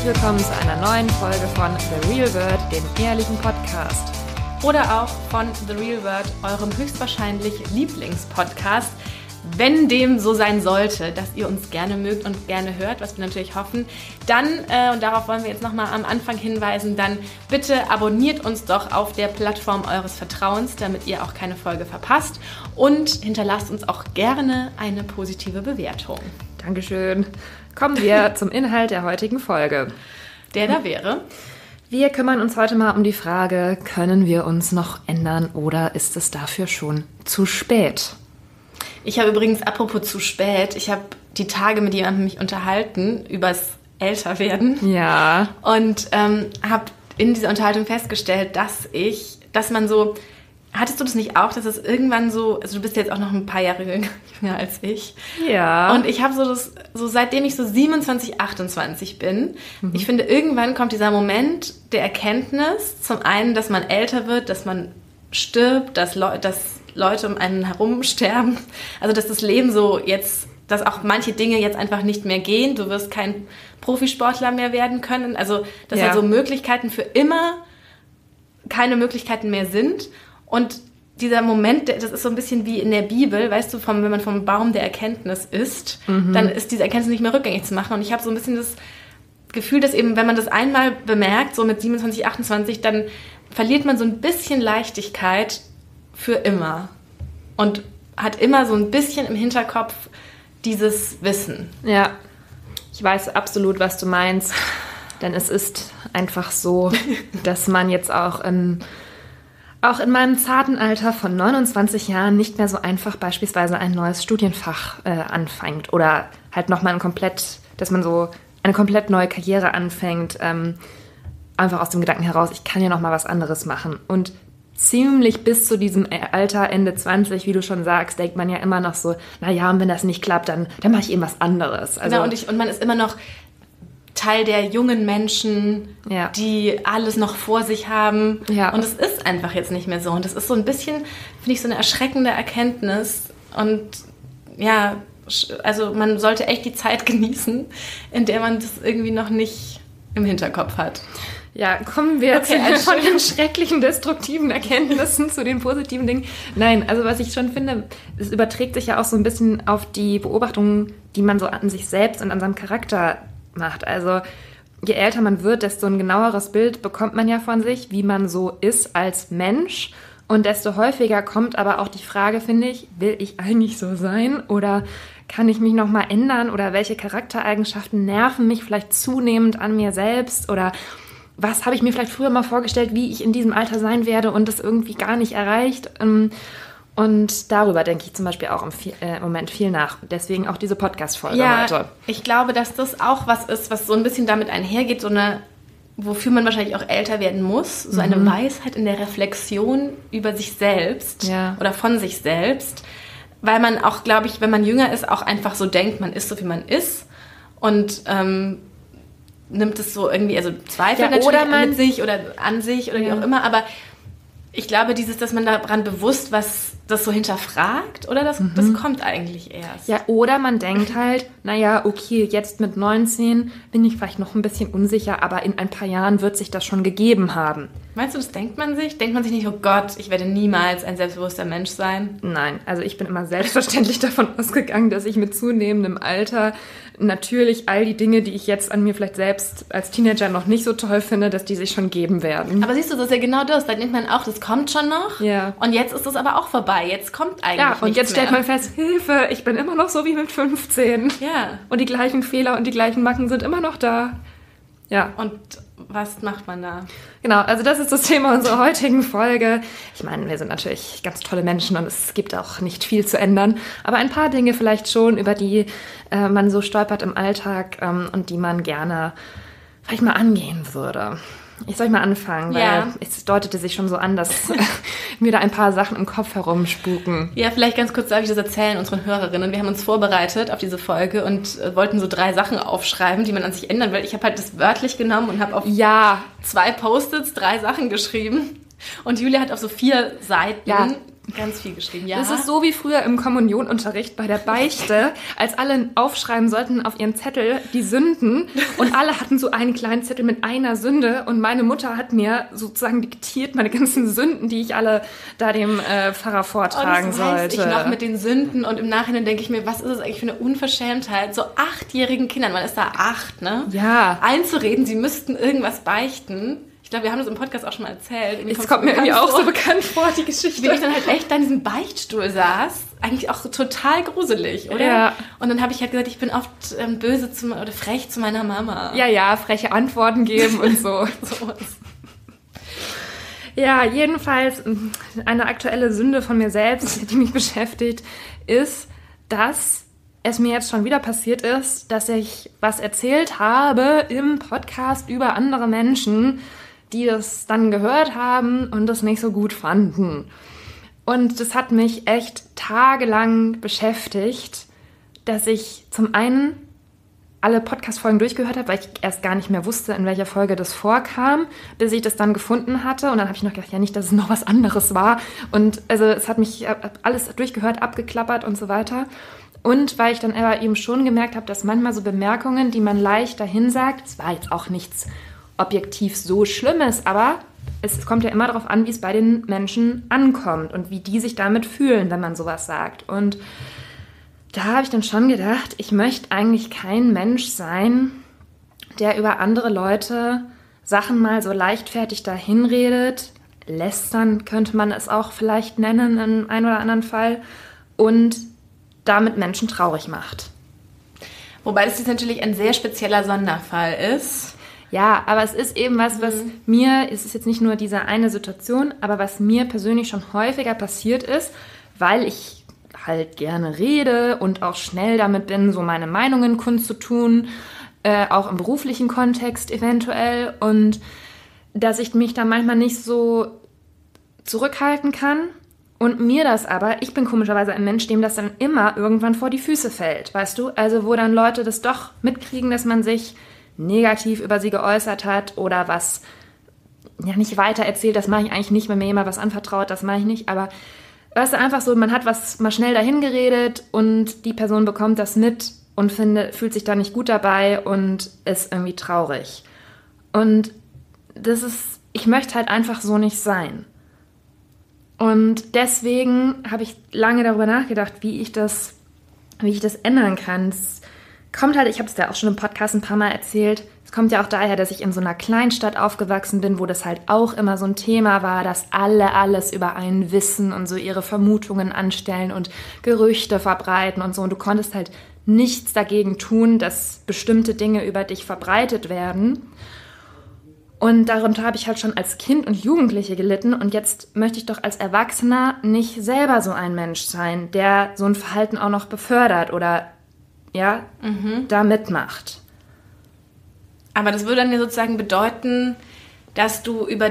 herzlich willkommen zu einer neuen Folge von The Real World, dem ehrlichen Podcast. Oder auch von The Real World, eurem höchstwahrscheinlich Lieblingspodcast. Wenn dem so sein sollte, dass ihr uns gerne mögt und gerne hört, was wir natürlich hoffen, dann, äh, und darauf wollen wir jetzt nochmal am Anfang hinweisen, dann bitte abonniert uns doch auf der Plattform eures Vertrauens, damit ihr auch keine Folge verpasst. Und hinterlasst uns auch gerne eine positive Bewertung. Dankeschön. Kommen wir zum Inhalt der heutigen Folge. Der da wäre. Wir kümmern uns heute mal um die Frage, können wir uns noch ändern oder ist es dafür schon zu spät? Ich habe übrigens, apropos zu spät, ich habe die Tage mit jemandem mich unterhalten übers Älterwerden. Ja. Und ähm, habe in dieser Unterhaltung festgestellt, dass ich, dass man so, hattest du das nicht auch, dass es irgendwann so, also du bist jetzt auch noch ein paar Jahre jünger als ich. Ja. Und ich habe so das, so seitdem ich so 27, 28 bin, mhm. ich finde, irgendwann kommt dieser Moment der Erkenntnis, zum einen, dass man älter wird, dass man stirbt, dass, Le dass Leute um einen herum sterben. Also dass das Leben so jetzt, dass auch manche Dinge jetzt einfach nicht mehr gehen. Du wirst kein Profisportler mehr werden können. Also dass ja. also Möglichkeiten für immer keine Möglichkeiten mehr sind. Und dieser Moment, das ist so ein bisschen wie in der Bibel, weißt du, vom, wenn man vom Baum der Erkenntnis isst, mhm. dann ist diese Erkenntnis nicht mehr rückgängig zu machen. Und ich habe so ein bisschen das Gefühl, dass eben, wenn man das einmal bemerkt, so mit 27, 28, dann verliert man so ein bisschen Leichtigkeit für immer und hat immer so ein bisschen im Hinterkopf dieses Wissen. Ja, ich weiß absolut, was du meinst, denn es ist einfach so, dass man jetzt auch in, auch in meinem zarten Alter von 29 Jahren nicht mehr so einfach beispielsweise ein neues Studienfach äh, anfängt oder halt nochmal ein komplett, dass man so eine komplett neue Karriere anfängt, ähm, einfach aus dem Gedanken heraus, ich kann ja noch mal was anderes machen. Und ziemlich bis zu diesem Alter, Ende 20, wie du schon sagst, denkt man ja immer noch so, naja, und wenn das nicht klappt, dann, dann mache ich eben was anderes. Also, genau, und, ich, und man ist immer noch Teil der jungen Menschen, ja. die alles noch vor sich haben. Ja. Und es ist einfach jetzt nicht mehr so. Und das ist so ein bisschen, finde ich, so eine erschreckende Erkenntnis. Und ja, also man sollte echt die Zeit genießen, in der man das irgendwie noch nicht im Hinterkopf hat. Ja, kommen wir okay, zu, von den schrecklichen, destruktiven Erkenntnissen zu den positiven Dingen. Nein, also was ich schon finde, es überträgt sich ja auch so ein bisschen auf die Beobachtungen, die man so an sich selbst und an seinem Charakter macht. Also je älter man wird, desto ein genaueres Bild bekommt man ja von sich, wie man so ist als Mensch. Und desto häufiger kommt aber auch die Frage, finde ich, will ich eigentlich so sein oder kann ich mich noch mal ändern oder welche Charaktereigenschaften nerven mich vielleicht zunehmend an mir selbst oder was habe ich mir vielleicht früher mal vorgestellt, wie ich in diesem Alter sein werde und das irgendwie gar nicht erreicht. Und darüber denke ich zum Beispiel auch im, äh, Moment viel nach. Deswegen auch diese Podcast-Folge ja, heute. Ich glaube, dass das auch was ist, was so ein bisschen damit einhergeht, so eine, wofür man wahrscheinlich auch älter werden muss, so eine mhm. Weisheit in der Reflexion über sich selbst ja. oder von sich selbst. Weil man auch, glaube ich, wenn man jünger ist, auch einfach so denkt, man ist so, wie man ist. Und ähm, nimmt es so irgendwie, also Zweifel ja, natürlich man, mit sich oder an sich oder ja. wie auch immer, aber ich glaube, dieses, dass man daran bewusst was das so hinterfragt, oder das, mhm. das kommt eigentlich erst. Ja, oder man denkt halt, naja, okay, jetzt mit 19 bin ich vielleicht noch ein bisschen unsicher, aber in ein paar Jahren wird sich das schon gegeben haben. Meinst du, das denkt man sich? Denkt man sich nicht, oh Gott, ich werde niemals ein selbstbewusster Mensch sein? Nein, also ich bin immer selbstverständlich davon ausgegangen, dass ich mit zunehmendem Alter natürlich all die Dinge, die ich jetzt an mir vielleicht selbst als Teenager noch nicht so toll finde, dass die sich schon geben werden. Aber siehst du, das ist ja genau das. Da denkt man auch, das kommt schon noch. Ja. Und jetzt ist das aber auch vorbei. Jetzt kommt eigentlich Ja, und jetzt mehr. stellt man fest, Hilfe, ich bin immer noch so wie mit 15. Ja. Und die gleichen Fehler und die gleichen Macken sind immer noch da. Ja. Und was macht man da? Genau, also das ist das Thema unserer heutigen Folge. Ich meine, wir sind natürlich ganz tolle Menschen und es gibt auch nicht viel zu ändern, aber ein paar Dinge vielleicht schon, über die äh, man so stolpert im Alltag ähm, und die man gerne vielleicht mal angehen würde. Ich soll mal anfangen, weil ja. es deutete sich schon so an, dass mir da ein paar Sachen im Kopf herumspuken. Ja, vielleicht ganz kurz darf ich das erzählen unseren Hörerinnen. Wir haben uns vorbereitet auf diese Folge und äh, wollten so drei Sachen aufschreiben, die man an sich ändern will. Ich habe halt das wörtlich genommen und habe auf ja. zwei Post-its drei Sachen geschrieben. Und Julia hat auf so vier Seiten ja Ganz viel geschrieben, ja. Das ist so wie früher im Kommunionunterricht bei der Beichte, als alle aufschreiben sollten auf ihren Zettel die Sünden und alle hatten so einen kleinen Zettel mit einer Sünde und meine Mutter hat mir sozusagen diktiert meine ganzen Sünden, die ich alle da dem äh, Pfarrer vortragen und das sollte. ich noch mit den Sünden und im Nachhinein denke ich mir, was ist es eigentlich für eine Unverschämtheit, so achtjährigen Kindern, man ist da acht, ne? Ja. Einzureden, sie müssten irgendwas beichten. Ich glaube, wir haben das im Podcast auch schon mal erzählt. Es kommt mir irgendwie auch so bekannt vor, die Geschichte. Wie ich dann halt echt an diesem Beichtstuhl saß. Eigentlich auch so total gruselig, oder? Ja. Und dann habe ich halt gesagt, ich bin oft ähm, böse zu, oder frech zu meiner Mama. Ja, ja, freche Antworten geben und so. so ja, jedenfalls eine aktuelle Sünde von mir selbst, die mich beschäftigt, ist, dass es mir jetzt schon wieder passiert ist, dass ich was erzählt habe im Podcast über andere Menschen, die das dann gehört haben und das nicht so gut fanden. Und das hat mich echt tagelang beschäftigt, dass ich zum einen alle Podcast-Folgen durchgehört habe, weil ich erst gar nicht mehr wusste, in welcher Folge das vorkam, bis ich das dann gefunden hatte. Und dann habe ich noch gedacht, ja nicht, dass es noch was anderes war. Und also es hat mich alles durchgehört, abgeklappert und so weiter. Und weil ich dann aber eben schon gemerkt habe, dass manchmal so Bemerkungen, die man leicht dahin sagt, es war jetzt auch nichts objektiv so schlimm ist, aber es kommt ja immer darauf an, wie es bei den Menschen ankommt und wie die sich damit fühlen, wenn man sowas sagt. Und da habe ich dann schon gedacht, ich möchte eigentlich kein Mensch sein, der über andere Leute Sachen mal so leichtfertig dahinredet. Lästern könnte man es auch vielleicht nennen in einem oder anderen Fall. Und damit Menschen traurig macht. Wobei das jetzt natürlich ein sehr spezieller Sonderfall ist. Ja, aber es ist eben was, was mhm. mir, es ist jetzt nicht nur diese eine Situation, aber was mir persönlich schon häufiger passiert ist, weil ich halt gerne rede und auch schnell damit bin, so meine Meinungen kundzutun, äh, auch im beruflichen Kontext eventuell und dass ich mich da manchmal nicht so zurückhalten kann und mir das aber, ich bin komischerweise ein Mensch, dem das dann immer irgendwann vor die Füße fällt, weißt du? Also wo dann Leute das doch mitkriegen, dass man sich negativ über sie geäußert hat oder was ja nicht weiter erzählt, das mache ich eigentlich nicht, wenn mir jemand was anvertraut, das mache ich nicht, aber weißt du, einfach so, man hat was mal schnell dahin geredet und die Person bekommt das mit und finde, fühlt sich da nicht gut dabei und ist irgendwie traurig. Und das ist, ich möchte halt einfach so nicht sein. Und deswegen habe ich lange darüber nachgedacht, wie ich das, wie ich das ändern kann. Es kommt halt, ich habe es ja auch schon im Podcast ein paar Mal erzählt, es kommt ja auch daher, dass ich in so einer Kleinstadt aufgewachsen bin, wo das halt auch immer so ein Thema war, dass alle alles über einen wissen und so ihre Vermutungen anstellen und Gerüchte verbreiten und so. Und du konntest halt nichts dagegen tun, dass bestimmte Dinge über dich verbreitet werden. Und darunter habe ich halt schon als Kind und Jugendliche gelitten. Und jetzt möchte ich doch als Erwachsener nicht selber so ein Mensch sein, der so ein Verhalten auch noch befördert oder ja, mhm. da mitmacht. Aber das würde dann ja sozusagen bedeuten, dass du über,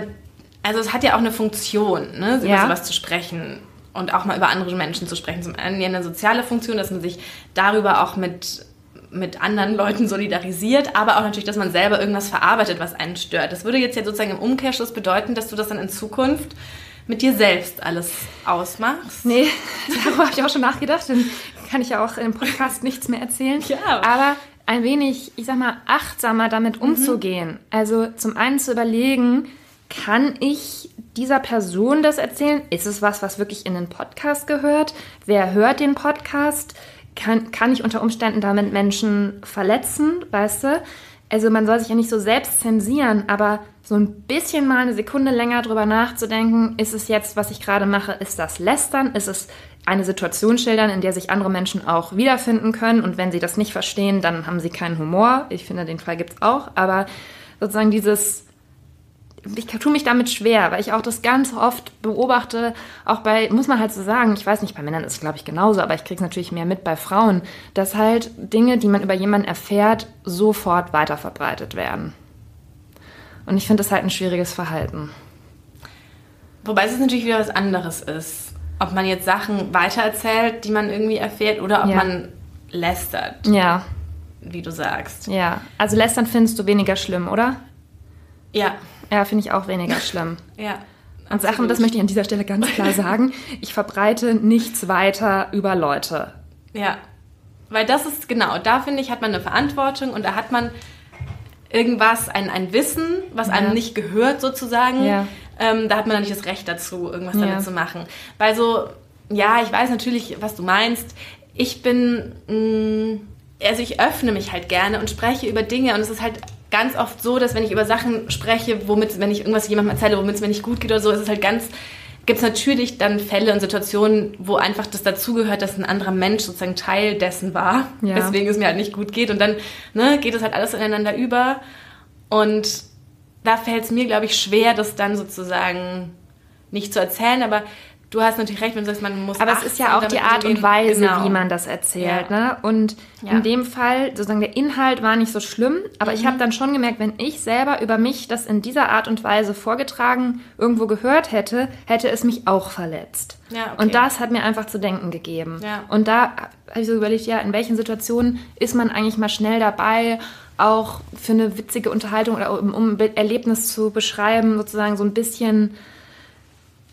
also es hat ja auch eine Funktion, ne, über ja. sowas zu sprechen und auch mal über andere Menschen zu sprechen. Zum einen ja eine soziale Funktion, dass man sich darüber auch mit, mit anderen Leuten solidarisiert, aber auch natürlich, dass man selber irgendwas verarbeitet, was einen stört. Das würde jetzt ja sozusagen im Umkehrschluss bedeuten, dass du das dann in Zukunft mit dir selbst alles ausmachst. Nee, darüber habe ich auch schon nachgedacht. Dann kann ich ja auch im Podcast nichts mehr erzählen. Ja. Aber ein wenig, ich sag mal, achtsamer damit mhm. umzugehen. Mhm. Also zum einen zu überlegen, kann ich dieser Person das erzählen? Ist es was, was wirklich in den Podcast gehört? Wer hört den Podcast? Kann, kann ich unter Umständen damit Menschen verletzen, weißt du? Also man soll sich ja nicht so selbst zensieren, aber so ein bisschen mal eine Sekunde länger drüber nachzudenken, ist es jetzt, was ich gerade mache, ist das Lästern? Ist es eine Situation schildern, in der sich andere Menschen auch wiederfinden können? Und wenn sie das nicht verstehen, dann haben sie keinen Humor. Ich finde, den Fall gibt es auch. Aber sozusagen dieses ich tue mich damit schwer, weil ich auch das ganz oft beobachte, auch bei, muss man halt so sagen, ich weiß nicht, bei Männern ist es glaube ich genauso, aber ich kriege es natürlich mehr mit bei Frauen, dass halt Dinge, die man über jemanden erfährt, sofort weiterverbreitet werden. Und ich finde das halt ein schwieriges Verhalten. Wobei es natürlich wieder was anderes ist. Ob man jetzt Sachen weitererzählt, die man irgendwie erfährt, oder ob ja. man lästert. Ja. Wie du sagst. Ja. Also lästern findest du weniger schlimm, oder? Ja. Ja, finde ich auch weniger schlimm. ja. Und Sachen, das möchte ich an dieser Stelle ganz klar sagen, ich verbreite nichts weiter über Leute. Ja, weil das ist, genau, da finde ich, hat man eine Verantwortung und da hat man irgendwas, ein, ein Wissen, was ja. einem nicht gehört sozusagen. Ja. Ähm, da hat man dann nicht das Recht dazu, irgendwas ja. damit zu machen. Weil so, ja, ich weiß natürlich, was du meinst. Ich bin, mh, mm, also ich öffne mich halt gerne und spreche über Dinge und es ist halt ganz oft so, dass wenn ich über Sachen spreche, womit, wenn ich irgendwas jemandem erzähle, womit es mir nicht gut geht oder so, ist es halt ganz, gibt es natürlich dann Fälle und Situationen, wo einfach das dazugehört, dass ein anderer Mensch sozusagen Teil dessen war, ja. weswegen es mir halt nicht gut geht. Und dann ne, geht es halt alles ineinander über. Und da fällt es mir, glaube ich, schwer, das dann sozusagen nicht zu erzählen, aber Du hast natürlich recht, wenn du sagst, man muss. Aber es ist ja auch die Art und Weise, genau. wie man das erzählt. Ja. Ne? Und ja. in dem Fall, sozusagen, der Inhalt war nicht so schlimm, aber mhm. ich habe dann schon gemerkt, wenn ich selber über mich das in dieser Art und Weise vorgetragen irgendwo gehört hätte, hätte es mich auch verletzt. Ja, okay. Und das hat mir einfach zu denken gegeben. Ja. Und da habe ich so überlegt, ja, in welchen Situationen ist man eigentlich mal schnell dabei, auch für eine witzige Unterhaltung oder um, um ein Erlebnis zu beschreiben, sozusagen so ein bisschen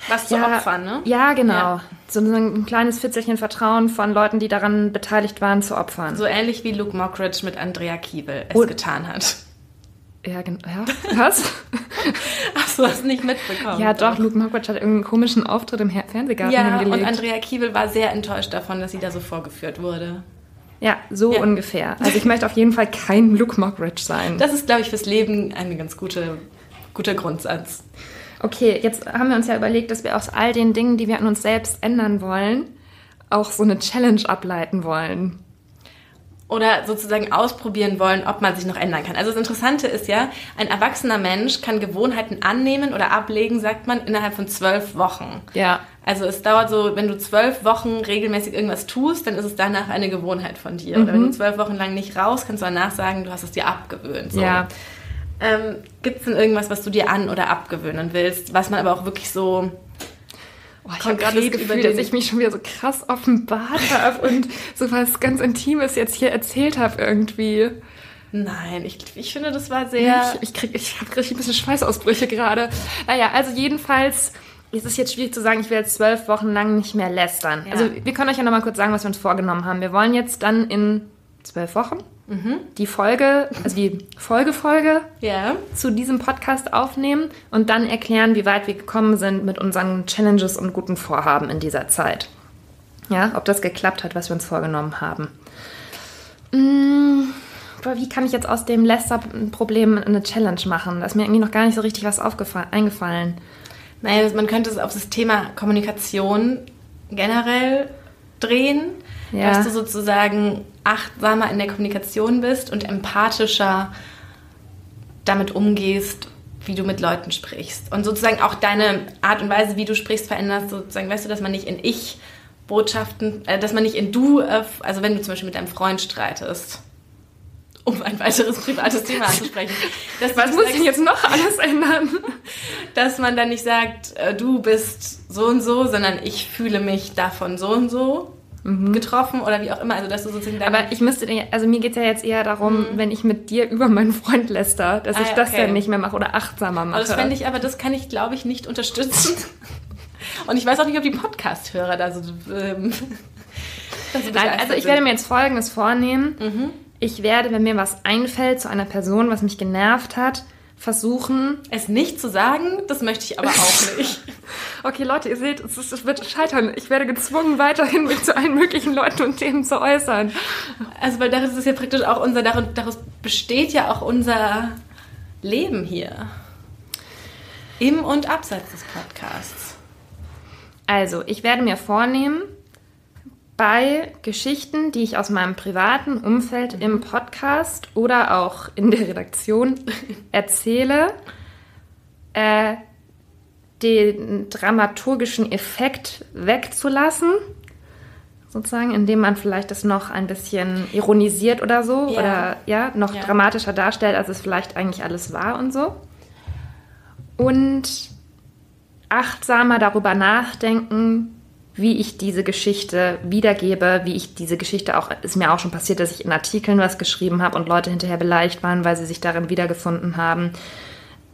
was zu ja, opfern, ne? Ja, genau. Ja. So ein kleines Fitzelchen Vertrauen von Leuten, die daran beteiligt waren, zu opfern. So ähnlich wie Luke Mockridge mit Andrea Kiebel es Und, getan hat. Ja, genau. Ja, was? Ach, du hast nicht mitbekommen. Ja, doch, Luke Mockridge hat irgendeinen komischen Auftritt im Fernsehgarten ja, hingelegt. und Andrea Kiebel war sehr enttäuscht davon, dass sie da so vorgeführt wurde. Ja, so ja. ungefähr. Also ich möchte auf jeden Fall kein Luke Mockridge sein. Das ist, glaube ich, fürs Leben ein ganz gute, guter Grundsatz. Okay, jetzt haben wir uns ja überlegt, dass wir aus all den Dingen, die wir an uns selbst ändern wollen, auch so eine Challenge ableiten wollen. Oder sozusagen ausprobieren wollen, ob man sich noch ändern kann. Also das Interessante ist ja, ein erwachsener Mensch kann Gewohnheiten annehmen oder ablegen, sagt man, innerhalb von zwölf Wochen. Ja. Also es dauert so, wenn du zwölf Wochen regelmäßig irgendwas tust, dann ist es danach eine Gewohnheit von dir. Mhm. Oder wenn du zwölf Wochen lang nicht raus, kannst du danach sagen, du hast es dir abgewöhnt. So. Ja. Ähm, Gibt es denn irgendwas, was du dir an- oder abgewöhnen willst, was man aber auch wirklich so Oh, ich habe gerade das Gefühl, dass ich mich schon wieder so krass offenbart habe und so was ganz Intimes jetzt hier erzählt habe irgendwie. Nein, ich, ich finde, das war sehr. Ich, ich, krieg, ich habe richtig ein bisschen Schweißausbrüche gerade. Naja, also jedenfalls ist es jetzt schwierig zu sagen, ich will jetzt zwölf Wochen lang nicht mehr lästern. Ja. Also wir können euch ja nochmal kurz sagen, was wir uns vorgenommen haben. Wir wollen jetzt dann in zwölf Wochen mhm. die Folge, also die Folgefolge yeah. zu diesem Podcast aufnehmen und dann erklären, wie weit wir gekommen sind mit unseren Challenges und guten Vorhaben in dieser Zeit. Ja, ob das geklappt hat, was wir uns vorgenommen haben. Mmh wie kann ich jetzt aus dem Lester-Problem eine Challenge machen? Da ist mir irgendwie noch gar nicht so richtig was eingefallen. Naja, man könnte es auf das Thema Kommunikation generell drehen, ja. dass du sozusagen achtsamer in der Kommunikation bist und empathischer damit umgehst, wie du mit Leuten sprichst. Und sozusagen auch deine Art und Weise, wie du sprichst, veränderst. Sozusagen, weißt du, dass man nicht in Ich Botschaften, äh, dass man nicht in Du, äh, also wenn du zum Beispiel mit deinem Freund streitest, um ein weiteres privates Thema anzusprechen. Was muss ich jetzt noch alles ändern? Dass man dann nicht sagt, äh, du bist so und so, sondern ich fühle mich davon so und so mhm. getroffen oder wie auch immer. Also dass du sozusagen Aber ich müsste, also mir geht es ja jetzt eher darum, mhm. wenn ich mit dir über meinen Freund läster, dass ah, ich das okay. dann nicht mehr mache oder achtsamer mache. Aber das fände ich, aber das kann ich, glaube ich, nicht unterstützen. Und ich weiß auch nicht, ob die Podcast-Hörer da so. Ähm, Nein, also ich werde mir jetzt Folgendes vornehmen. Mhm. Ich werde, wenn mir was einfällt zu einer Person, was mich genervt hat, versuchen. Es nicht zu sagen, das möchte ich aber auch nicht. okay, Leute, ihr seht, es, ist, es, wird scheitern. Ich werde gezwungen, weiterhin mich zu allen möglichen Leuten und Themen zu äußern. Also, weil daraus ist ja praktisch auch unser, daraus besteht ja auch unser Leben hier. Im und abseits des Podcasts. Also, ich werde mir vornehmen, bei Geschichten, die ich aus meinem privaten Umfeld im Podcast oder auch in der Redaktion erzähle, äh, den dramaturgischen Effekt wegzulassen, sozusagen, indem man vielleicht das noch ein bisschen ironisiert oder so ja. oder ja, noch ja. dramatischer darstellt, als es vielleicht eigentlich alles war und so. Und achtsamer darüber nachdenken, wie ich diese Geschichte wiedergebe, wie ich diese Geschichte auch, ist mir auch schon passiert, dass ich in Artikeln was geschrieben habe und Leute hinterher beleidigt waren, weil sie sich darin wiedergefunden haben.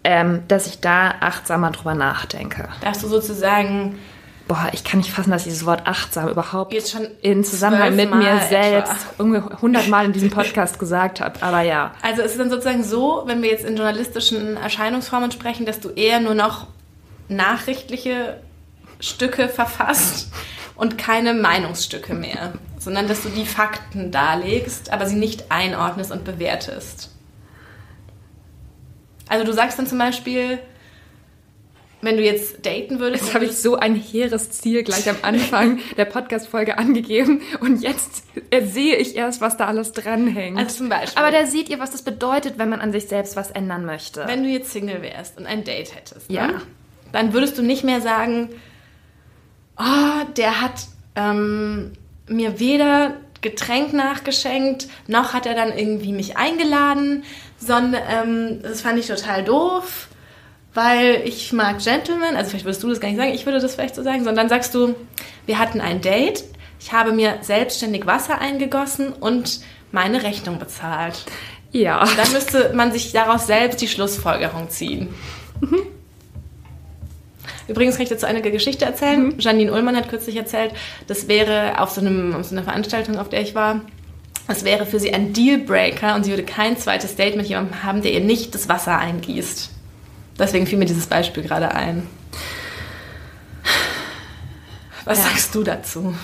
Ähm, dass ich da achtsamer drüber nachdenke. Dass du sozusagen boah, ich kann nicht fassen, dass dieses Wort achtsam überhaupt Jetzt schon in Zusammenhang mit mir selbst hundertmal in diesem Podcast gesagt habe. Aber ja. Also es ist dann sozusagen so, wenn wir jetzt in journalistischen Erscheinungsformen sprechen, dass du eher nur noch nachrichtliche Stücke verfasst und keine Meinungsstücke mehr, sondern dass du die Fakten darlegst, aber sie nicht einordnest und bewertest. Also du sagst dann zum Beispiel, wenn du jetzt daten würdest, Jetzt habe ich so ein hehres Ziel gleich am Anfang der Podcast-Folge angegeben und jetzt sehe ich erst, was da alles dranhängt. Also zum Beispiel. Aber da seht ihr, was das bedeutet, wenn man an sich selbst was ändern möchte. wenn du jetzt Single wärst und ein Date hättest, Ja. ne? dann würdest du nicht mehr sagen, oh, der hat ähm, mir weder Getränk nachgeschenkt, noch hat er dann irgendwie mich eingeladen, sondern ähm, das fand ich total doof, weil ich mag Gentlemen, also vielleicht würdest du das gar nicht sagen, ich würde das vielleicht so sagen, sondern dann sagst du, wir hatten ein Date, ich habe mir selbstständig Wasser eingegossen und meine Rechnung bezahlt. ja. Dann müsste man sich daraus selbst die Schlussfolgerung ziehen. Übrigens kann ich dazu eine Geschichte erzählen. Janine Ullmann hat kürzlich erzählt, das wäre auf so, einem, auf so einer Veranstaltung, auf der ich war, das wäre für sie ein Dealbreaker und sie würde kein zweites Date mit jemandem haben, der ihr nicht das Wasser eingießt. Deswegen fiel mir dieses Beispiel gerade ein. Was Ja. sagst du dazu?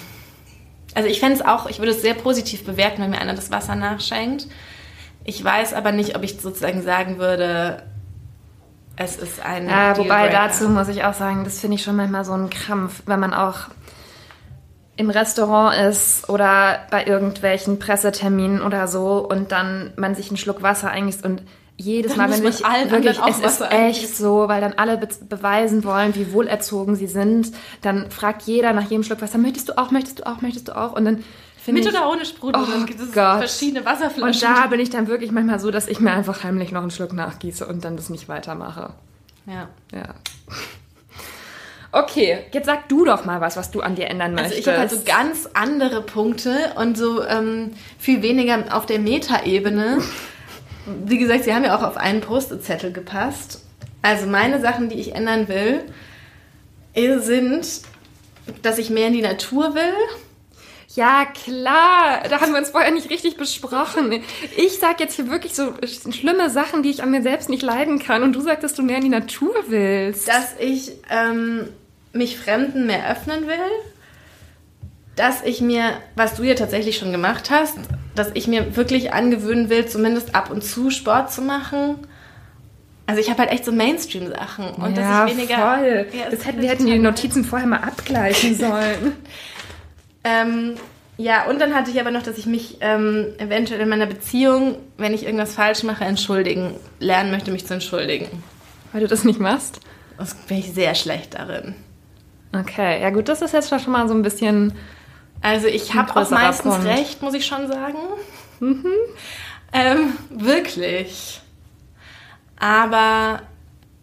Also ich fände es auch, ich würde es sehr positiv bewerten, wenn mir einer das Wasser nachschenkt. Ich weiß aber nicht, ob ich sozusagen sagen würde, es ist ein Ja, wobei dazu muss ich auch sagen, das finde ich schon manchmal so ein Krampf, wenn man auch im Restaurant ist oder bei irgendwelchen Presseterminen oder so und dann man sich einen Schluck Wasser eingießt und jedes Dann Mal, wenn man ich wirklich, es ist echt so, weil dann alle be beweisen wollen, wie wohlerzogen sie sind, dann fragt jeder nach jedem Schluck Wasser, möchtest du auch, möchtest du auch, möchtest du auch und dann finde Mit ich, oder ohne Sprudel? Oh dann gibt es Gott. verschiedene und Wasserflaschen. da bin ich dann wirklich manchmal so, dass ich mir einfach heimlich noch einen Schluck nachgieße und dann das nicht weitermache. ja. Ja. Okay, jetzt sag du doch mal was, was du an dir ändern Also möchtest. ich habe halt so ganz andere Punkte und so ähm, viel weniger auf der Metaebene. Wie gesagt, sie haben ja auch auf einen Post-it-Zettel gepasst. Also meine Sachen, die ich ändern will, sind, dass ich mehr in die Natur will. Ja, klar. Da haben wir uns vorher nicht richtig besprochen. Ich sag jetzt hier wirklich so schlimme Sachen, die ich an mir selbst nicht leiden kann. Und du sagst, dass du mehr in die Natur willst. dass ich ähm, mich Fremden mehr öffnen will, dass ich mir, was du ja tatsächlich schon gemacht hast, dass ich mir wirklich angewöhnen will, zumindest ab und zu Sport zu machen. Also ich habe halt echt so Mainstream-Sachen und ja, dass ich weniger. voll. Ja, das hätten, wir hätten die Notizen vorher mal abgleichen sollen. Ähm, ja, und dann hatte ich aber noch, dass ich mich ähm, eventuell in meiner Beziehung, wenn ich irgendwas falsch mache, entschuldigen, lernen möchte, mich zu entschuldigen. Weil du das nicht machst? Das bin ich sehr schlecht darin. Okay, ja gut, das ist jetzt schon mal so ein bisschen... Also ich habe auch meistens Punkt. recht, muss ich schon sagen. Ähm, wirklich. Aber,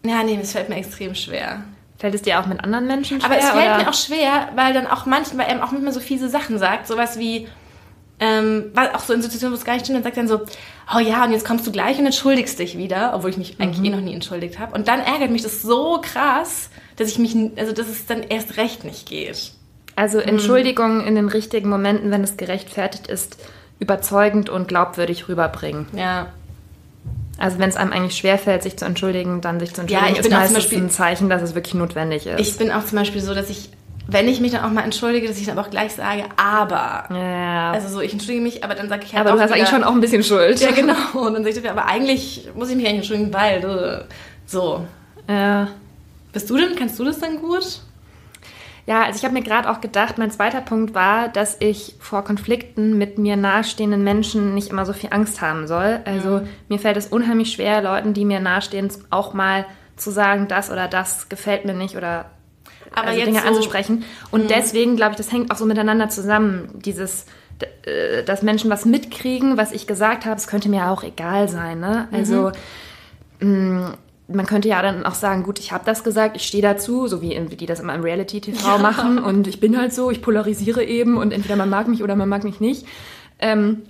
ja, nee, es fällt mir extrem schwer. Fällt es dir auch mit anderen Menschen schwer? Aber es fällt oder? mir auch schwer, weil dann auch manchmal, weil er auch manchmal so fiese Sachen sagt. Sowas wie, ähm, weil auch so in Situationen, wo es gar nicht stimmt, dann sagt er dann so, oh ja, und jetzt kommst du gleich und entschuldigst dich wieder, obwohl ich mich eigentlich eh noch nie entschuldigt habe. Und dann ärgert mich das so krass, dass ich mich, also dass es dann erst recht nicht geht. Also Entschuldigung in den richtigen Momenten, wenn es gerechtfertigt ist, überzeugend und glaubwürdig rüberbringen. Ja. Also wenn es einem eigentlich schwerfällt, sich zu entschuldigen, dann sich zu entschuldigen, ich ist bin zum meistens Beispiel- ein Zeichen, dass es wirklich notwendig ist. Ich bin auch zum Beispiel so, dass ich, wenn ich mich dann auch mal entschuldige, dass ich dann aber auch gleich sage, aber. ja. Also so, ich entschuldige mich, aber dann sage ich halt aber auch du hast wieder, eigentlich schon auch ein bisschen Schuld. Ja, genau. Und dann sage ich, dafür, aber eigentlich muss ich mich eigentlich entschuldigen, weil du. So. Ja. Bist du denn, kannst du das dann gut? Ja, also ich habe mir gerade auch gedacht, mein zweiter Punkt war, dass ich vor Konflikten mit mir nahestehenden Menschen nicht immer so viel Angst haben soll. Also mir fällt es unheimlich schwer, Leuten, die mir nahestehen, auch mal zu sagen, das oder das gefällt mir nicht oder Aber also Dinge so- anzusprechen. Und deswegen glaube ich, das hängt auch so miteinander zusammen. Dieses, äh, dass Menschen was mitkriegen, was ich gesagt habe, es könnte mir auch egal sein. Ne? Also mh, man könnte ja dann auch sagen, gut, ich habe das gesagt, ich stehe dazu, so wie, die das immer im Reality-TV machen und ich bin halt so, ich polarisiere eben und entweder man mag mich oder man mag mich nicht. Ähm,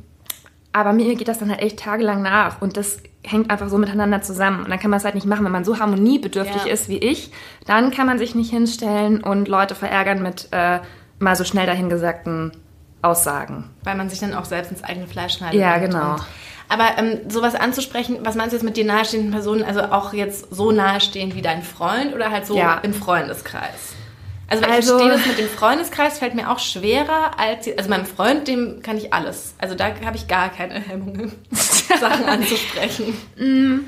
Aber mir geht das dann halt echt tagelang nach und das hängt einfach so miteinander zusammen. Und dann kann man es halt nicht machen, wenn man so harmoniebedürftig ja. ist wie ich. Dann kann man sich nicht hinstellen und Leute verärgern mit äh, mal so schnell dahingesagten Aussagen. Weil man sich dann auch selbst ins eigene Fleisch schneidet. Ja, genau. Aber ähm, sowas anzusprechen, was meinst du jetzt mit den nahestehenden Personen? Also auch jetzt so nahestehend wie dein Freund oder halt so ja. im Freundeskreis? Also, weil also, ich verstehe das mit dem Freundeskreis, fällt mir auch schwerer als. Also, meinem Freund, dem kann ich alles. Also, da habe ich gar keine Hemmungen, Sachen anzusprechen. Mm,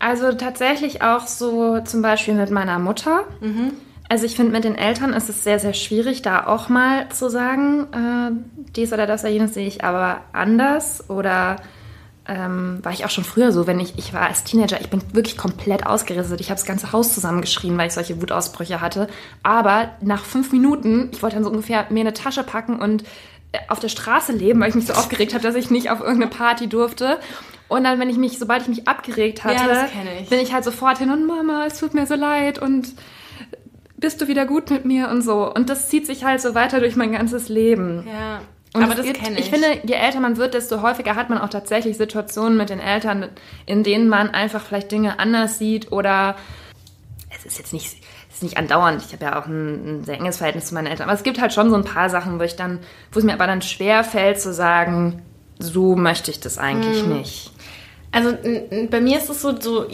also, tatsächlich auch so zum Beispiel mit meiner Mutter. Mhm. Also, ich finde, mit den Eltern ist es sehr, sehr schwierig, da auch mal zu sagen, äh, dies oder das oder jenes sehe ich aber anders oder ähm, war ich auch schon früher so, wenn ich, ich war als Teenager, ich bin wirklich komplett ausgerüstet. Ich habe das ganze Haus zusammengeschrien, weil ich solche Wutausbrüche hatte. Aber nach fünf Minuten, ich wollte dann so ungefähr mir eine Tasche packen und äh, auf der Straße leben, weil ich mich so aufgeregt habe, dass ich nicht auf irgendeine Party durfte. Und dann, wenn ich mich, sobald ich mich abgeregt hatte, ja, ich. bin ich halt sofort hin und Mama, es tut mir so leid und bist du wieder gut mit mir und so. Und das zieht sich halt so weiter durch mein ganzes Leben. Ja. Und aber das kenne ich. Ich finde, je älter man wird, desto häufiger hat man auch tatsächlich Situationen mit den Eltern, in denen man einfach vielleicht Dinge anders sieht oder es ist jetzt nicht, es ist nicht andauernd. Ich habe ja auch ein, ein, sehr enges Verhältnis zu meinen Eltern. Aber es gibt halt schon so ein paar Sachen, wo ich dann, wo es mir aber dann schwer fällt zu sagen, so möchte ich das eigentlich hm. nicht. Also bei mir ist es so, so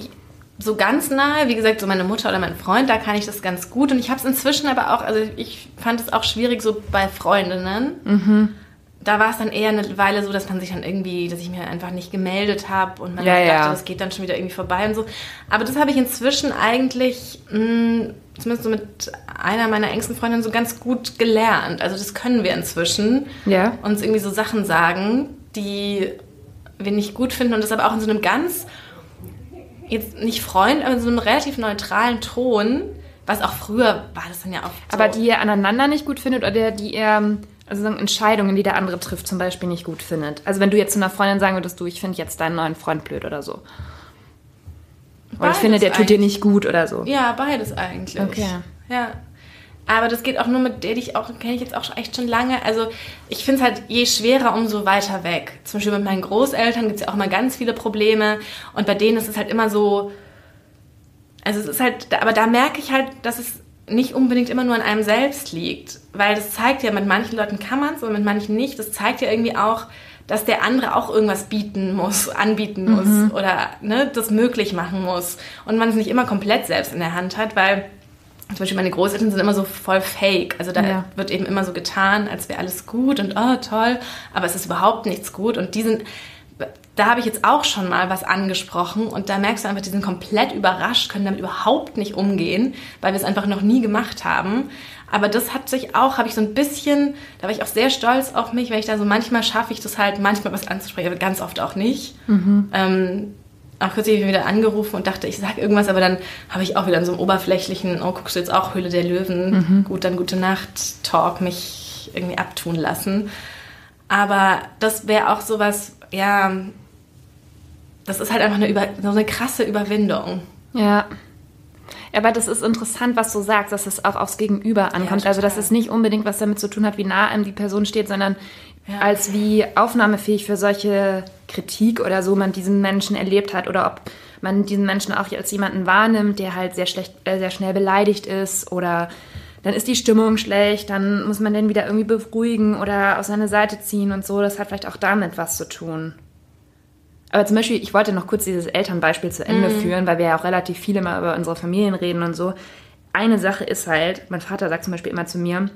so ganz nahe, wie gesagt, so meine Mutter oder mein Freund, da kann ich das ganz gut. Und ich habe es inzwischen aber auch, also ich fand es auch schwierig so bei Freundinnen. Mhm da war es dann eher eine Weile so, dass man sich dann irgendwie, dass ich mir einfach nicht gemeldet habe und man ja, dachte, ja. das geht dann schon wieder irgendwie vorbei und so. Aber das habe ich inzwischen eigentlich, mh, hm, zumindest so mit einer meiner engsten Freundinnen, so ganz gut gelernt. Also das können wir inzwischen. Ja. Uns irgendwie so Sachen sagen, die wir nicht gut finden und das aber auch in so einem ganz, jetzt nicht Freund, aber in so einem relativ neutralen Ton, was auch früher war das dann ja auch. So. Aber die ihr aneinander nicht gut findet oder die ihr also Entscheidungen, die der andere trifft, zum Beispiel nicht gut findet. Also wenn du jetzt zu einer Freundin sagen würdest, du, ich finde jetzt deinen neuen Freund blöd oder so. Oder ich finde, der tut dir nicht gut oder so. Ja, beides eigentlich. Okay. Ja. Aber das geht auch nur mit der, die ich auch, kenne ich jetzt auch echt schon lange. Also ich finde es halt je schwerer, umso weiter weg. Zum Beispiel mit meinen Großeltern gibt es ja auch mal ganz viele Probleme. Und bei denen ist es halt immer so, also es ist halt, aber da merke ich halt, dass es nicht unbedingt immer nur an einem selbst liegt. Weil das zeigt ja, mit manchen Leuten kann man es und mit manchen nicht. Das zeigt ja irgendwie auch, dass der andere auch irgendwas bieten muss, anbieten muss mhm. oder ne, das möglich machen muss. Und man es nicht immer komplett selbst in der Hand hat, weil zum Beispiel meine Großeltern sind immer so voll fake. Also da ja. wird eben immer so getan, als wäre alles gut und oh toll, aber es ist überhaupt nichts gut. Und die sind da habe ich jetzt auch schon mal was angesprochen und da merkst du einfach, die sind komplett überrascht, können damit überhaupt nicht umgehen, weil wir es einfach noch nie gemacht haben. Aber das hat sich auch, habe ich so ein bisschen, da war ich auch sehr stolz auf mich, weil ich da so manchmal schaffe ich das halt, manchmal was anzusprechen, aber ganz oft auch nicht. Mhm. Ähm, auch kürzlich habe ich wieder angerufen und dachte, ich sage irgendwas, aber dann habe ich auch wieder in so einem oberflächlichen, oh, guckst du jetzt auch Höhle der Löwen, mhm. gut, dann gute Nacht, Talk, mich irgendwie abtun lassen. Aber das wäre auch sowas, ja, das ist halt einfach eine, Über so eine krasse Überwindung. Ja. Aber das ist interessant, was du sagst, dass es auch aufs Gegenüber ankommt. Ja, also, dass es nicht unbedingt was damit zu tun hat, wie nah einem die Person steht, sondern ja. als wie aufnahmefähig für solche Kritik oder so man diesen Menschen erlebt hat oder ob man diesen Menschen auch als jemanden wahrnimmt, der halt sehr schlecht, äh, sehr schnell beleidigt ist oder dann ist die Stimmung schlecht, dann muss man den wieder irgendwie beruhigen oder auf seine Seite ziehen und so. Das hat vielleicht auch damit was zu tun. Aber zum Beispiel, ich wollte noch kurz dieses Elternbeispiel zu Ende mhm. führen, weil wir ja auch relativ viele mal über unsere Familien reden und so. Eine Sache ist halt, mein Vater sagt zum Beispiel immer zu mir,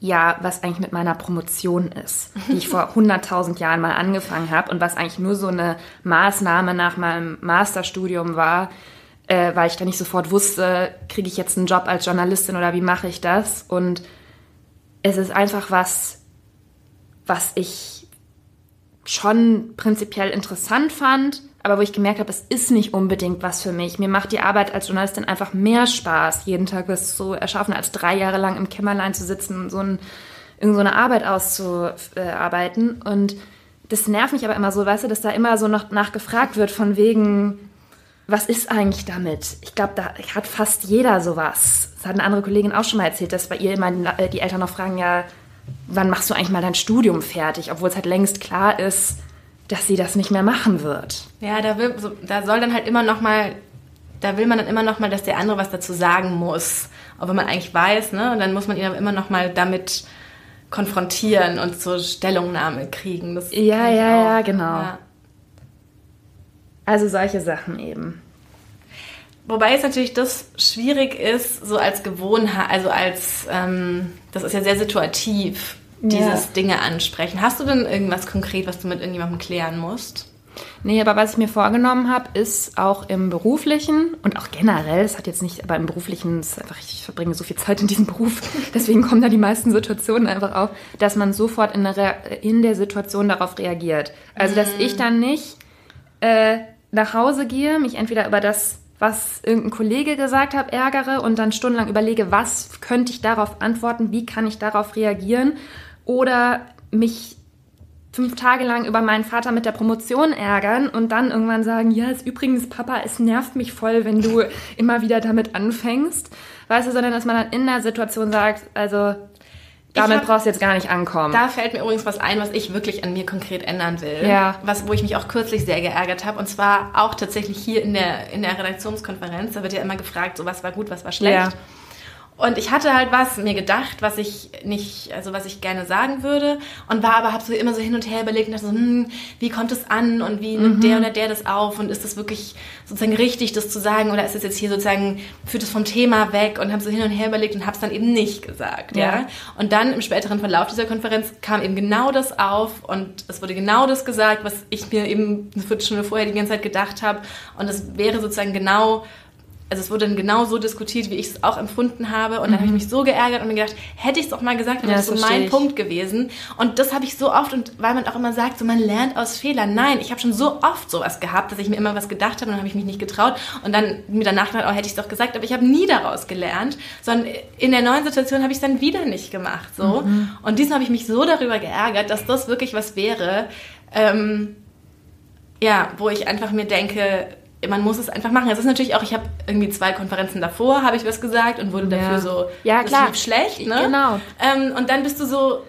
ja, was eigentlich mit meiner Promotion ist, die ich vor 100.000 Jahren mal angefangen habe und was eigentlich nur so eine Maßnahme nach meinem Masterstudium war, äh, weil ich da nicht sofort wusste, kriege ich jetzt einen Job als Journalistin oder wie mache ich das? Und es ist einfach was, was ich schon prinzipiell interessant fand, aber wo ich gemerkt habe, es ist nicht unbedingt was für mich. Mir macht die Arbeit als Journalistin einfach mehr Spaß, jeden Tag was so erschaffen, als drei Jahre lang im Kämmerlein zu sitzen und so, ein, irgend so eine Arbeit auszuarbeiten. Und das nervt mich aber immer so, weißt du, dass da immer so noch nachgefragt wird von wegen, was ist eigentlich damit? Ich glaube, da hat fast jeder sowas. Das hat eine andere Kollegin auch schon mal erzählt, dass bei ihr immer die Eltern noch fragen, ja, wann machst du eigentlich mal dein Studium fertig, obwohl es halt längst klar ist, dass sie das nicht mehr machen wird. Ja, da, will, so, da soll dann halt immer noch mal, da will man dann immer noch mal, dass der andere was dazu sagen muss, auch wenn man eigentlich weiß, ne? Und dann muss man ihn aber immer noch mal damit konfrontieren und zur Stellungnahme kriegen. Das ja, ja, ja, genau. Ja. Also solche Sachen eben. Wobei jetzt natürlich das schwierig ist, so als Gewohnheit, also als, ähm, das ist ja sehr situativ, dieses ja. Dinge ansprechen. Hast du denn irgendwas konkret, was du mit irgendjemandem klären musst? Nee, aber was ich mir vorgenommen habe, ist auch im beruflichen und auch generell, das hat jetzt nicht, aber im beruflichen, ist einfach, ich verbringe so viel Zeit in diesem Beruf, deswegen kommen da die meisten Situationen einfach auf, dass man sofort in der, in der Situation darauf reagiert. Also, dass ich dann nicht äh, nach Hause gehe, mich entweder über das was irgendein Kollege gesagt hat, ärgere und dann stundenlang überlege, was könnte ich darauf antworten, wie kann ich darauf reagieren oder mich fünf Tage lang über meinen Vater mit der Promotion ärgern und dann irgendwann sagen, ja, ist übrigens Papa, es nervt mich voll, wenn du immer wieder damit anfängst. Weißt du, sondern dass man dann in der Situation sagt, also damit hab, brauchst du jetzt gar nicht ankommen. Da fällt mir übrigens was ein, was ich wirklich an mir konkret ändern will. Ja. Was, wo ich mich auch kürzlich sehr geärgert habe. Und zwar auch tatsächlich hier in der, in der Redaktionskonferenz. Da wird ja immer gefragt, so was war gut, was war schlecht. Ja. Und ich hatte halt was mir gedacht, was ich nicht, also was ich gerne sagen würde und war aber habe so immer so hin und her überlegt und dachte so, hm, wie kommt es an und wie nimmt mhm. der oder der das auf und ist das wirklich sozusagen richtig, das zu sagen oder ist es jetzt hier sozusagen führt es vom Thema weg und habe so hin und her überlegt und habe es dann eben nicht gesagt, ja. ja. Und dann im späteren Verlauf dieser Konferenz kam eben genau das auf und es wurde genau das gesagt, was ich mir eben eine Viertelstunde vorher die ganze Zeit gedacht habe und es wäre sozusagen genau also es wurde dann genau so diskutiert, wie ich es auch empfunden habe. Und dann mhm. habe ich mich so geärgert und mir gedacht, hätte ich es doch mal gesagt, wäre ja, das so mein ich. Punkt gewesen. Und das habe ich so oft, und weil man auch immer sagt, so man lernt aus Fehlern. Nein, ich habe schon so oft sowas gehabt, dass ich mir immer was gedacht habe und dann habe ich mich nicht getraut. Und dann mir danach gedacht, oh, hätte ich es doch gesagt, aber ich habe nie daraus gelernt, sondern in der neuen Situation habe ich es dann wieder nicht gemacht. So. Mhm. Und diesmal habe ich mich so darüber geärgert, dass das wirklich was wäre, ähm, ja, wo ich einfach mir denke, man muss es einfach machen. Es ist natürlich auch, ich habe irgendwie zwei Konferenzen davor, habe ich was gesagt und wurde dafür ja. so ja, klar. schlecht. Ne? Genau. Ähm, und dann bist du so,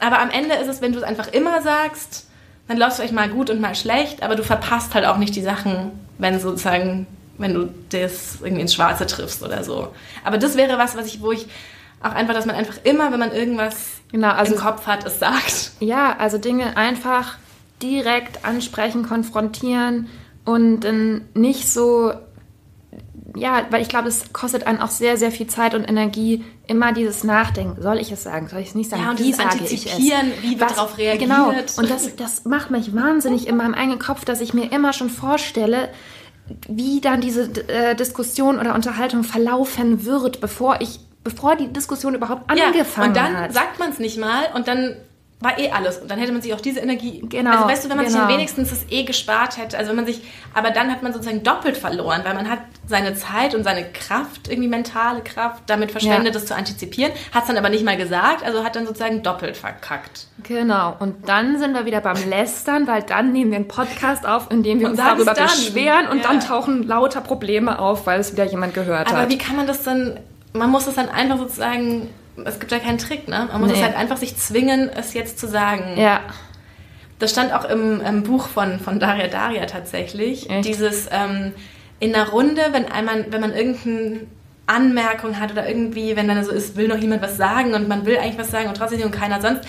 aber am Ende ist es, wenn du es einfach immer sagst, dann läuft es euch mal gut und mal schlecht, aber du verpasst halt auch nicht die Sachen, wenn sozusagen, wenn du das irgendwie ins Schwarze triffst oder so. Aber das wäre was, was ich, wo ich auch einfach, dass man einfach immer, wenn man irgendwas genau, also, im Kopf hat, es sagt. Ja, also Dinge einfach direkt ansprechen, konfrontieren und dann nicht so, ja, weil ich glaube, es kostet einen auch sehr, sehr viel Zeit und Energie, immer dieses Nachdenken. Soll ich es sagen? Soll ich es nicht sagen? Ja, und wie sage ich es? wie wird darauf reagiert. Genau, und das, das macht mich wahnsinnig in meinem eigenen Kopf, dass ich mir immer schon vorstelle, wie dann diese äh, Diskussion oder Unterhaltung verlaufen wird, bevor ich bevor die Diskussion überhaupt angefangen hat. Und dann hat. sagt man es nicht mal und dann war eh alles. Und dann hätte man sich auch diese Energie. Genau. Also weißt du, wenn man genau. sich wenigstens das eh gespart hätte, also wenn man sich, aber dann hat man sozusagen doppelt verloren, weil man hat seine Zeit und seine Kraft, irgendwie mentale Kraft, damit verschwendet, ja. das zu antizipieren, hat es dann aber nicht mal gesagt, also hat dann sozusagen doppelt verkackt. Genau. Und dann sind wir wieder beim Lästern, weil dann nehmen wir einen Podcast auf, in dem wir und uns darüber dann. beschweren und ja. dann tauchen lauter Probleme auf, weil es wieder jemand gehört aber hat. Aber wie kann man das dann, man muss das dann einfach sozusagen es gibt ja keinen Trick, ne? Man muss nee. es halt einfach sich zwingen, es jetzt zu sagen. Ja. Das stand auch im, im Buch von, von Daria Daria tatsächlich. Echt? Dieses ähm, in der Runde, wenn einmal, wenn man irgendeine Anmerkung hat oder irgendwie, wenn dann so ist, will noch jemand was sagen und man will eigentlich was sagen und trotzdem und keiner sonst,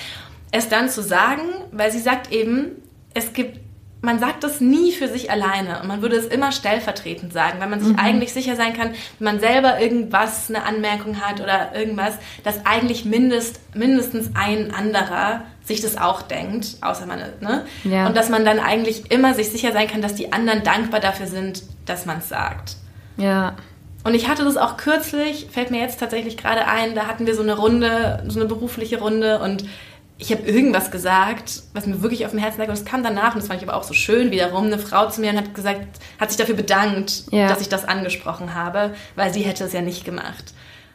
es dann zu sagen, weil sie sagt eben, es gibt man sagt das nie für sich alleine und man würde es immer stellvertretend sagen, weil man sich mhm. eigentlich sicher sein kann, wenn man selber irgendwas, eine Anmerkung hat oder irgendwas, dass eigentlich mindest, mindestens ein anderer sich das auch denkt, außer man, ne? Ja. Und dass man dann eigentlich immer sich sicher sein kann, dass die anderen dankbar dafür sind, dass man es sagt. Ja. Und ich hatte das auch kürzlich, fällt mir jetzt tatsächlich gerade ein, da hatten wir so eine Runde, so eine berufliche Runde und ich habe irgendwas gesagt, was mir wirklich auf dem Herzen lag und es kam danach und das fand ich aber auch so schön wiederum, eine Frau zu mir und hat gesagt, hat sich dafür bedankt, ja. dass ich das angesprochen habe, weil sie hätte es ja nicht gemacht.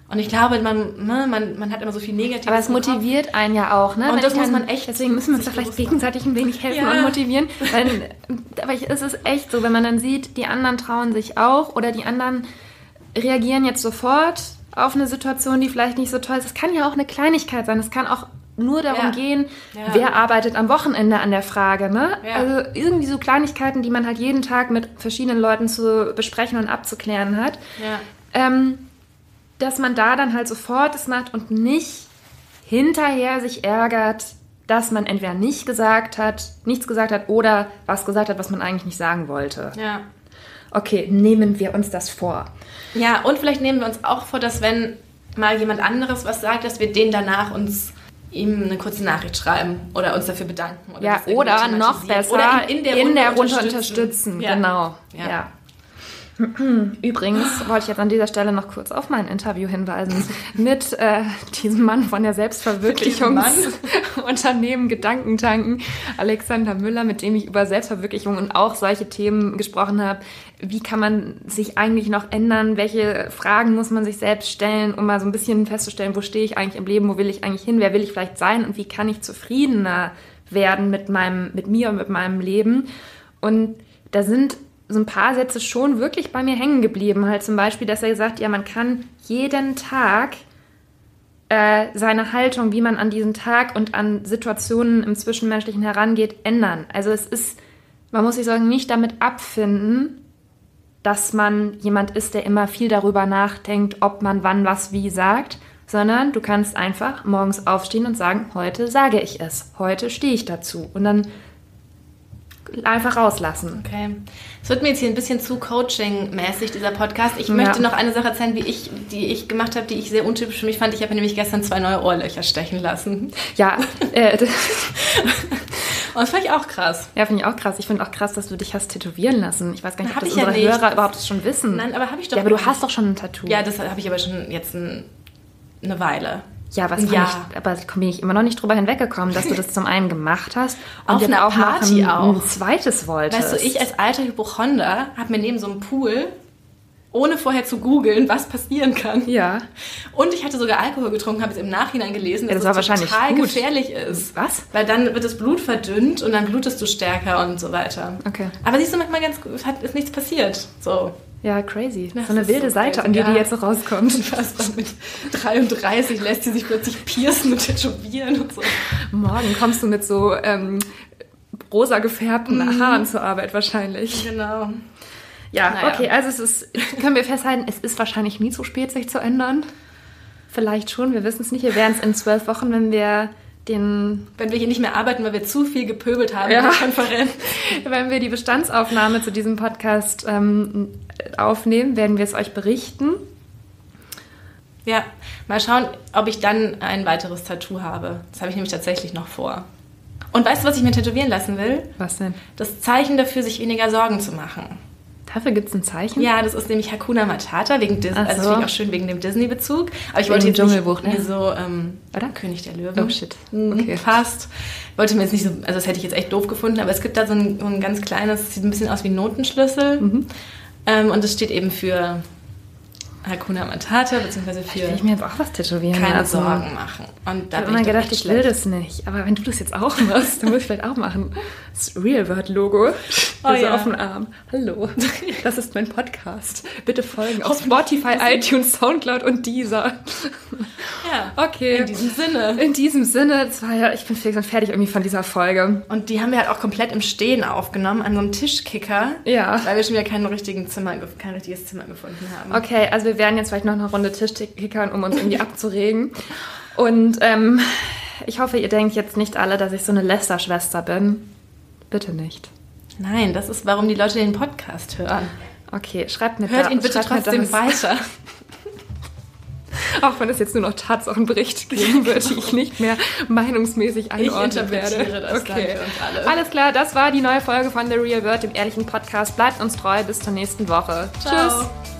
Und ich glaube, man, ne, man, man hat immer so viel Negatives. Aber es motiviert einen ja auch, ne? Und Wenn das muss man echt. Deswegen müssen wir uns da vielleicht gegenseitig ein wenig helfen ja. und motivieren. Weil, aber es ist echt so, wenn man dann sieht, die anderen trauen sich auch oder die anderen reagieren jetzt sofort auf eine Situation, die vielleicht nicht so toll ist. Es kann ja auch eine Kleinigkeit sein. Es kann auch nur darum Ja. gehen, Ja. wer arbeitet am Wochenende an der Frage. Ne? Ja. Also irgendwie so Kleinigkeiten, die man halt jeden Tag mit verschiedenen Leuten zu besprechen und abzuklären hat. Ähm, dass man da dann halt sofort es macht und nicht hinterher sich ärgert, dass man entweder nicht gesagt hat, nichts gesagt hat oder was gesagt hat, was man eigentlich nicht sagen wollte. Ja. Okay, nehmen wir uns das vor. Ja, und vielleicht nehmen wir uns auch vor, dass wenn mal jemand anderes was sagt, dass wir den danach uns ihm eine kurze Nachricht schreiben oder uns dafür bedanken. Oder Ja, oder noch besser oder in, in der Runde Runde unterstützen. unterstützen. Ja. Genau. Ja. Ja. Übrigens wollte ich jetzt an dieser Stelle noch kurz auf mein Interview hinweisen mit äh, diesem Mann von der Selbstverwirklichungsunternehmen Gedankentanken, Alexander Müller, mit dem ich über Selbstverwirklichung und auch solche Themen gesprochen habe. Wie kann man sich eigentlich noch ändern? Welche Fragen muss man sich selbst stellen, um mal so ein bisschen festzustellen, wo stehe ich eigentlich im Leben, wo will ich eigentlich hin, wer will ich vielleicht sein und wie kann ich zufriedener werden mit meinem, mit mir und mit meinem Leben? Und da sind so ein paar Sätze schon wirklich bei mir hängen geblieben. Halt zum Beispiel, dass er gesagt, ja, man kann jeden Tag äh, seine Haltung, wie man an diesen Tag und an Situationen im Zwischenmenschlichen herangeht, ändern. Also es ist, man muss sich sagen, nicht damit abfinden, dass man jemand ist, der immer viel darüber nachdenkt, ob man wann was wie sagt, sondern du kannst einfach morgens aufstehen und sagen, heute sage ich es, heute stehe ich dazu und dann einfach rauslassen. Okay. Es wird mir jetzt hier ein bisschen zu Coaching-mäßig, dieser Podcast. Ich Ja. möchte noch eine Sache erzählen, wie ich, die ich gemacht habe, die ich sehr untypisch für mich fand. Ich habe nämlich gestern zwei neue Ohrlöcher stechen lassen. Ja, äh, Und das fand ich auch krass. ja finde ich auch krass. Ich finde auch krass, dass du dich hast tätowieren lassen. Ich weiß gar nicht, Hab ob das ja unsere nicht. Hörer überhaupt schon wissen. Nein, aber habe ich doch Ja, aber du hast doch schon ein Tattoo. Ja, das habe ich aber schon jetzt ein, eine Weile. Ja, was Jahr. ich, aber da bin ich immer noch nicht drüber hinweggekommen, dass du das zum einen gemacht hast und Auf einer auch noch Party ein, auch. ein zweites wolltest. Weißt du, ich als alter Hypochonder habe mir neben so einem Pool, ohne vorher zu googeln, was passieren kann. Ja. Und ich hatte sogar Alkohol getrunken, habe es im Nachhinein gelesen, Ja, dass das war es wahrscheinlich total gut. gefährlich ist. Was? Weil dann wird das Blut verdünnt und dann blutest du stärker und so weiter. Okay. Aber siehst du, manchmal ganz gut, es hat, ist nichts passiert. So. Ja, crazy. Das so eine wilde so Seite, crazy, an die ja. die jetzt so rauskommt. Dann mit 33 lässt sie sich plötzlich piercen und tätowieren und so. Morgen kommst du mit so ähm, rosa gefärbten Mhm. Haaren zur Arbeit wahrscheinlich. Genau. Ja, Naja. okay, also es ist, können wir festhalten, es ist wahrscheinlich nie zu spät, sich zu ändern. Vielleicht schon, wir wissen es nicht. Wir werden es in zwölf Wochen, wenn wir den, Wenn wir hier nicht mehr arbeiten, weil wir zu viel gepöbelt haben Ja. in der Konferenz. wenn wir die Bestandsaufnahme zu diesem Podcast ähm, aufnehmen, werden wir es euch berichten. Ja, mal schauen, ob ich dann ein weiteres Tattoo habe. Das habe ich nämlich tatsächlich noch vor. Und weißt du, was ich mir tätowieren lassen will? Was denn? Das Zeichen dafür, sich weniger Sorgen zu machen. Dafür gibt es ein Zeichen? Ja, das ist nämlich Hakuna Matata, wegen Dis also das so. finde ich auch schön wegen dem Disney-Bezug. Aber ich Wegen wollte jetzt nicht Dschungelbuch, ne? mir so, ähm, Oder? König der Löwen. Oh, shit. Mhm, Okay. Fast. Wollte mir jetzt nicht so, also das hätte ich jetzt echt doof gefunden, aber es gibt da so ein, so ein ganz kleines, sieht ein bisschen aus wie ein Notenschlüssel. Mhm. Ähm, und das steht eben für Hakuna Matata, beziehungsweise für Will ich mir jetzt auch was tätowieren keine lassen? Sorgen machen. Und da Ich habe immer gedacht, ich will das nicht. Aber wenn du das jetzt auch machst, dann muss ich vielleicht auch machen. Das Real World Logo. Oh Also ja. auf dem Arm. Hallo. Das ist mein Podcast. Bitte folgen auf Spotify, iTunes, Soundcloud und Deezer. Ja. Okay. In diesem Sinne. In diesem Sinne, das war ja, ich bin fix und fertig irgendwie von dieser Folge. Und die haben wir halt auch komplett im Stehen aufgenommen, an so einem Tischkicker. Ja. Weil wir schon wieder kein, richtigen Zimmer, kein richtiges Zimmer gefunden haben. Okay, also wir werden jetzt vielleicht noch eine Runde Tischkickern, um uns irgendwie abzuregen. Und ähm, ich hoffe, ihr denkt jetzt nicht alle, dass ich so eine Lästerschwester bin. Bitte nicht. Nein, das ist, warum die Leute den Podcast hören. Okay, schreibt mir Hört da, ihn bitte trotzdem weiter. Auch wenn es jetzt nur noch Tatsachenberichte geben wird, die ich nicht mehr meinungsmäßig einordnen interpretiere werde. das dann für uns alle. Alles klar, das war die neue Folge von The Real World, dem ehrlichen Podcast. Bleibt uns treu, bis zur nächsten Woche. Ciao. Tschüss.